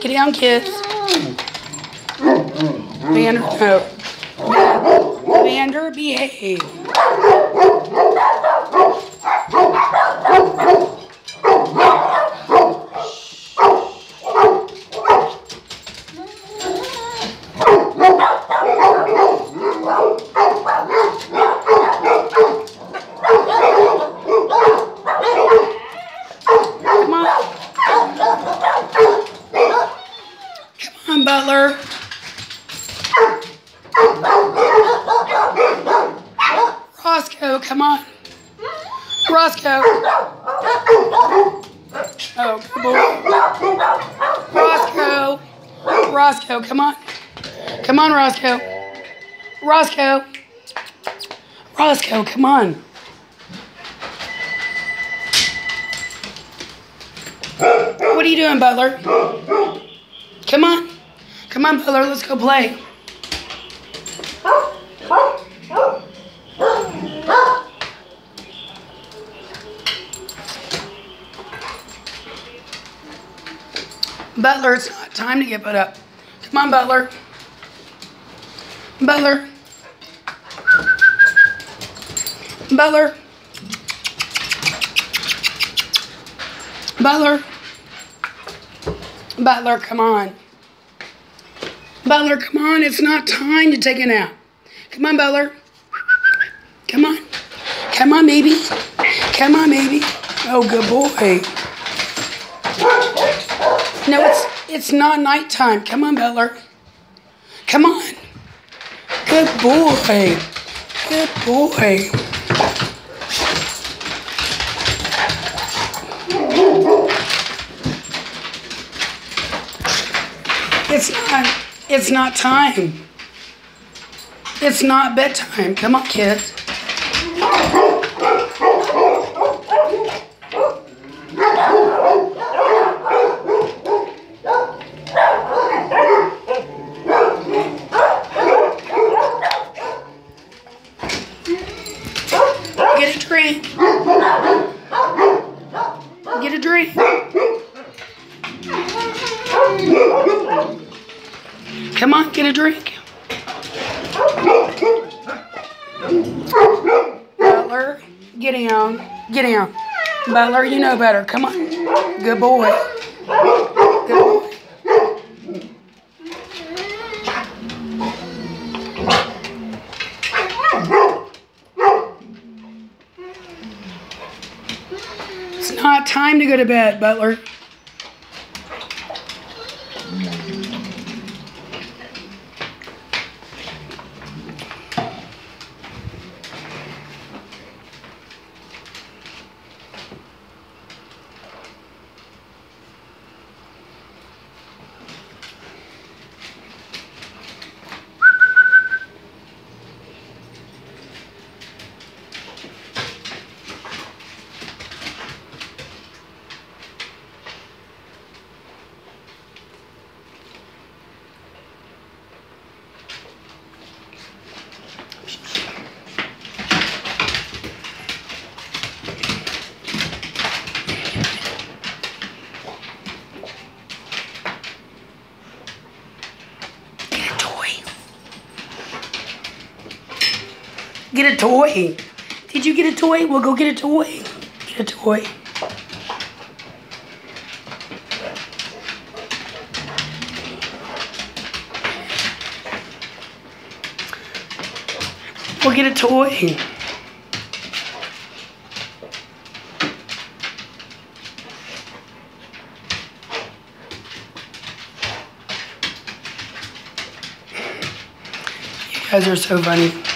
Get down, kids. Vander, no. Vander, behave. Come on. Come on, Butler. Roscoe, come on. Roscoe. Oh, good boy. Roscoe. Roscoe, come on. Come on, Roscoe. Roscoe. Roscoe, come on. What are you doing, Butler? Come on. Come on, Butler, let's go play. Butler, it's not time to get put up. Come on, Butler. Butler. Butler. Butler. Butler, come on. Butler, come on. It's not time to take a nap. Come on, Butler. Come on. Come on, baby. Come on, baby. Oh, good boy. No, it's it's not nighttime. Come on, Butler. Come on. Good boy. Good boy. It's not it's not time. It's not bedtime. Come on, kids. Get a drink. Get a drink. Come on, get a drink. Butler, get down. Get down. Butler, you know better. Come on. Good boy. Good boy. It's not time to go to bed, Butler. Get a toy. Did you get a toy? Well, go get a toy. Get a toy. We'll get a toy. You guys are so funny.